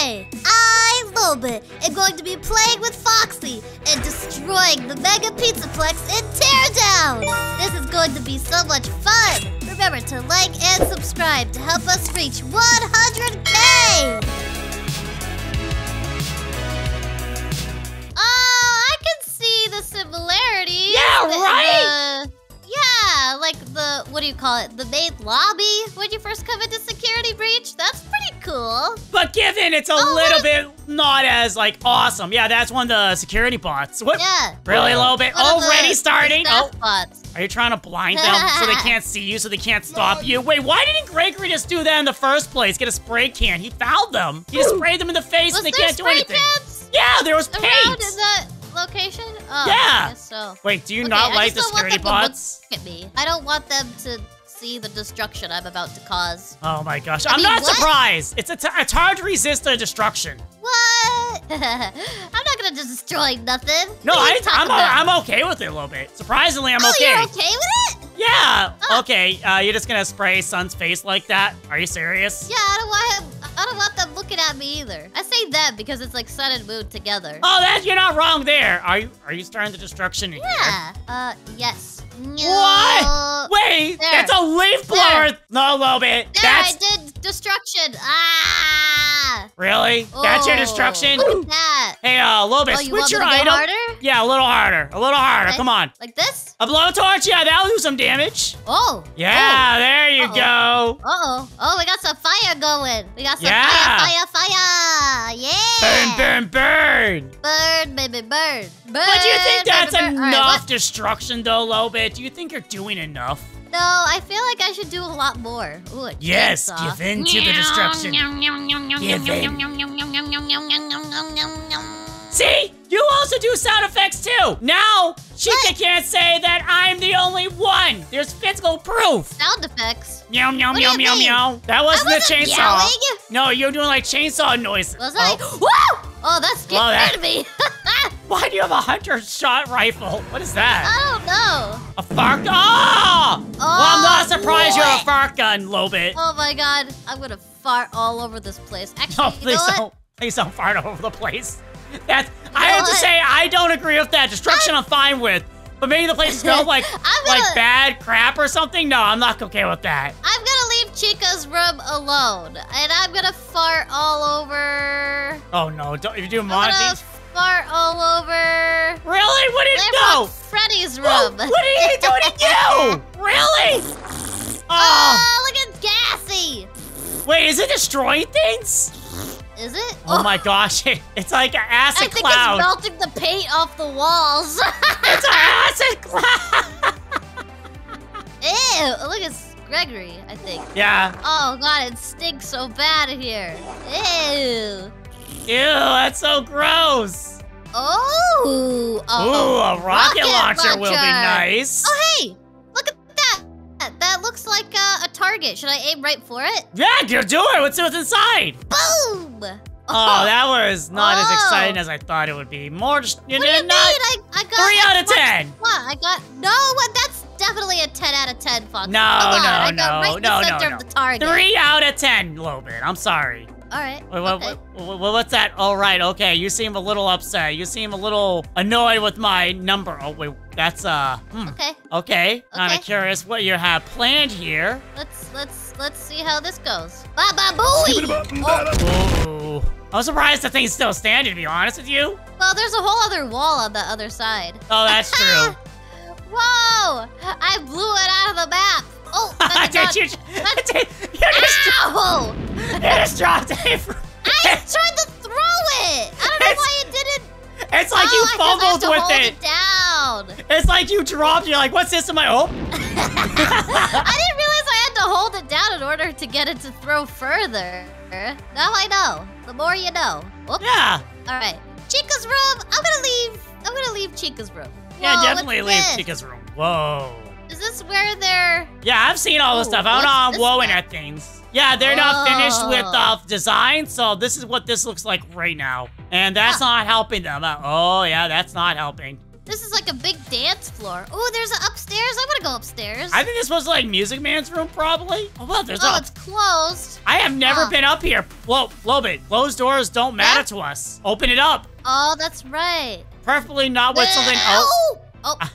Today, I, Lolbit, am going to be playing with Foxy and destroying the Mega Pizzaplex in Teardown. This is going to be so much fun. Remember to like and subscribe to help us reach 100k. Oh, I can see the similarities. Yeah, right? the- yeah, like the what do you call it? The main lobby when you first come into Security Breach. That's cool. But given it's a Oh, little bit not as like awesome. Yeah, that's one of the security bots. What? Yeah. Really a little bit. One of the- Already starting? Oh, bots. are you trying to blind them so they can't see you, so they can't stop you? Wait, why didn't Gregory just do that in the first place? Get a spray can. He fouled them. He just sprayed them in the face Was and they can't do anything. cans Yeah, there was around paint. in that location? Oh, Yeah. So. Wait, do you Okay, not like the security bots? at me. I don't want them to see the destruction I'm about to cause. Oh my gosh, I I'm mean, not what? surprised. It's, a t- it's hard to resist the destruction. What? I'm not gonna just destroy nothing. No, I, talking I'm? I'm okay with it a little bit. Surprisingly, I'm oh, okay. you're okay with it? Yeah. Oh. Okay. Uh, you're just gonna spray Sun's face like that? Are you serious? Yeah, I don't want him. I don't want them looking at me either. I say them because it's like Sun and Moon together. Oh, that you're not wrong there. Are you? Are you starting the destruction yeah. Uh, yes. No. What? Wait, There. that's a leaf blower. There. No, Lolbit. There, That's I did destruction. Ah. really. That's your Oh, destruction. Look at that. Hey, uh, Lolbit, Oh, you switch your item. harder? Yeah, a little harder. A little harder. Okay. Come on. Like this? A blowtorch. Yeah, that'll do some damage. Oh. Yeah, there you Uh-oh. go. Uh oh. Oh, we got some fire going. We got some Yeah. fire, fire, fire. Yeah. Burn, burn, burn. Burn, baby, burn. Burn. But do you think that's baby, right, enough what- destruction, though, Lolbit? Do you think you're doing enough? No, I feel like I should do a lot more. Ooh, a Yes, chainsaw. give in to the destruction. Give in. See? You also do sound effects too. Now, Chica What? can't say that I'm the only one. There's physical proof. Sound effects. Meow, meow, What meow, meow, meow. That wasn't I wasn't chainsaw. yelling. No, you're doing like chainsaw noises. Was I? Oh, Woo! Oh, that's Well, that- scared me. why do you have a hunter shot rifle? What is that? I don't know. A fart gun? Oh! well, I'm not Oh, surprised you're a what? fart gun, Lolbit. Oh my god, I'm gonna fart all over this place. Actually, No, you please know what? don't. Please don't fart all over the place. That's. I have to say, I don't agree with that. Destruction, I'm fine with. But maybe the place smells like I'm like gonna- bad crap or something. No, I'm not okay with that. I'm gonna leave Chica's room alone, and I'm gonna fart all over. Oh no! Don't if you do I'm gonna Monty. fart all over. Really? What did Glamrock no? Freddy's room. Oh, what are you doing to you? Really? Oh, Oh, look at gassy. wait, is it destroying things? Is it? Oh, my gosh, it's like an I acid think cloud. it's melting the paint off the walls. It's an acid cloud. Ew! Look at Gregory. I think. yeah. Oh god, it stinks so bad in here. Ew. Ew, that's so gross. Oh. Ooh, oh. a rocket, rocket launcher, will be launcher. nice. Oh hey, like uh, a target. Should I aim right for it? Yeah, go do it. Let's see what's inside. Boom! Oh, that was not as Oh. exciting as I thought it would be. More, just, you What know, you not I, I got three out of ten. What? I got no. What? That's definitely a ten out of ten, Fox. No, Come on, no, I got no, right in no, the no, center no. of the target. Three out of ten, Lolbit. I'm sorry. All right. Wait, what, okay. what, what- what's that? All right, okay. You seem a little upset. You seem a little annoyed with my number. Oh wait, that's uh. Hmm. Okay. Okay. Kind Okay. of curious what you have planned here. Let's let's let's see how this goes. Ba ba booey. Oh, I'm surprised the thing's still standing. To be honest with you. Well, there's a whole other wall on the other side. Oh, that's true. Whoa! I blew it out of the map. Oh, that did you? that- Did, you just, Ow! you just dropped it. I tried to throw it. I don't know It's- why it didn't. It's like oh, you I guess I have fumbled to with hold it. it down. It's like you dropped. You're like, what's this in my? Oh, I didn't realize I had to hold it down in order to get it to throw further. Now I know. The more you know. Whoops. yeah. All right. Chica's room. I'm gonna leave. I'm gonna leave Chica's room. Yeah, definitely leave this? Chica's room. Whoa. Where they're? Yeah, I've seen all this Ooh, stuff. I don't know what's I'm this at things. Yeah, they're not finished with the uh, design, so this is what this looks like right now. And that's Huh. not helping them. Uh, oh, yeah, that's not helping. This is like a big dance floor. Oh, there's an upstairs. I want to go upstairs. I think this was like Music Man's room, probably. Oh, well, there's a. oh, a. it's closed. I have never Oh. been up here. Whoa, Flobit, closed doors don't matter to us. Open it up. Oh, that's right. Preferably not with something else. Oh, oh.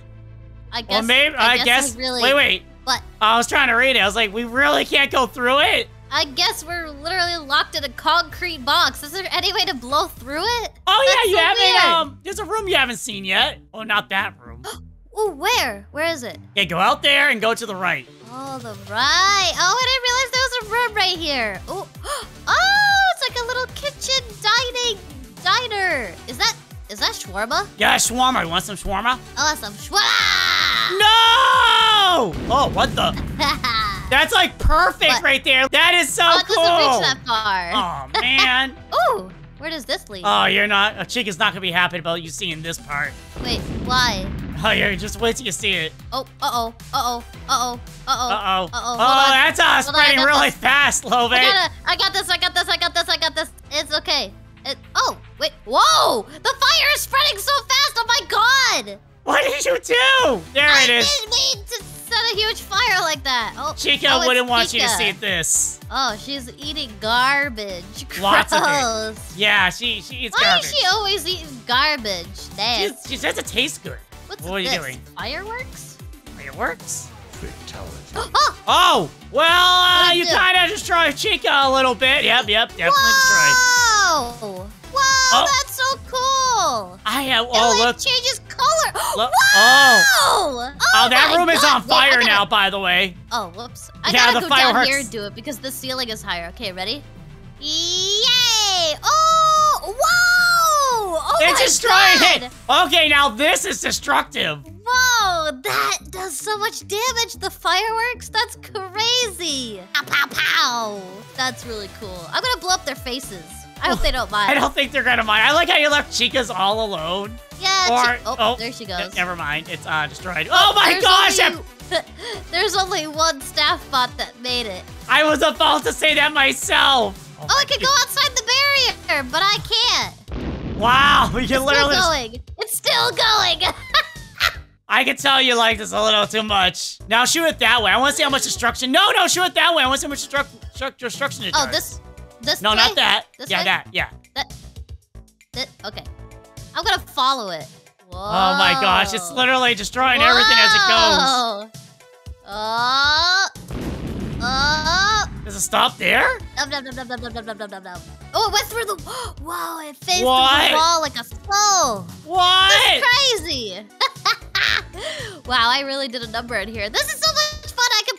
I guess. Or maybe, I, guess. I really. Wait, wait. What? I was trying to read it. I was like, we really can't go through it. I guess we're literally locked in a concrete box. Is there any way to blow through it? Oh yeah, you so haven't. weird. Um, there's a room you haven't seen yet. Oh, not that room. Oh, where? Where is it? Okay, go out there and go to the right. Oh, the right. Oh, I didn't realize there was a room right here. Oh, oh, it's like a little kitchen dining diner. Is that is that shawarma? Yeah, shawarma. You want some shawarma? Oh, some shawarma. No! Oh, what the? That's like perfect What? right there. That is so oh, cool. doesn't reach that far. Oh man. Ooh, where does this lead? oh, you're not. A chick is not gonna be happy about you seeing this part. Wait, why? Oh, yeah. Just wait till you see it. Oh, uh-oh, uh-oh, uh-oh, uh-oh. Uh oh. Uh-oh, Oh, that's uh, Hold on, spreading got really this. fast, I gotta, I got this, I got this, I got this, I got this. It's okay. It, oh, wait, whoa! The fire is spreading so fast, oh my god! What did you do? There I it is. didn't mean to set a huge fire like that. Oh, Chica oh, wouldn't want you to see this. Oh, she's eating garbage. Lots of it. Yeah, she she eats Why garbage. is she always eating garbage? She, she says it tastes good. What's what are you doing? Fireworks? Fireworks? Fatality. Oh, Oh, well, uh, you did it do? kind of just destroyed Chica a little bit. Yep, yep, definitely destroyed. Whoa! Wow, Oh. that's so cool. I have. it Oh, like look. changes Look- Wow! Oh! oh, Oh, that room is God. on Wait, I fire gotta- now, by the way. Oh, whoops. I Yeah, gotta go down fireworks. here and do it because the ceiling is higher. Okay, ready? Yay! Oh! Whoa! Oh It's God! it. Okay, now this is destructive. Whoa! That does so much damage. The fireworks? That's crazy. Pow, pow, pow. That's really cool. I'm gonna blow up their faces. I hope they don't mind. I don't think they're gonna mind. I like how you left Chica's all alone. Yeah. Or oh, oh, there she goes. never mind. It's uh destroyed. Oh my There's gosh! only- There's only one staff bot that made it. I, was about to say that myself. Oh, I could go outside the barrier, but I can't. Wow, We you It's can still going. It's still going. I can tell you like this a little too much. Now shoot it that way. I want to see how much destruction. No, no, shoot it that way. I want to see how much destruct, destruct, destruction it oh, does. this, this. No, way? not that. This yeah, way? that. Yeah. That. Okay. I'm gonna follow it. Whoa. Oh my gosh, it's literally destroying everything as it goes. Oh. Oh. Does it stop there? Oh, it went through the. Whoa! It through What? the wall like a soul. What? Crazy. wow, I really did a number in here. This is so much fun. I can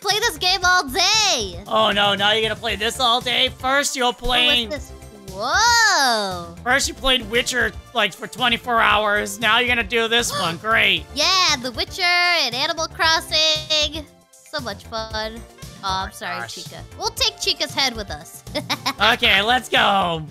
play this game all day. Oh no, now you're gonna play this all day? First you're Oh, playing this? Whoa. First you played Witcher like for 24 hours. Now you're gonna do this one. Great. Yeah, The Witcher and Animal Crossing. So much fun. Oh, I'm oh sorry, gosh. Chica. We'll take Chica's head with us. Okay, let's go.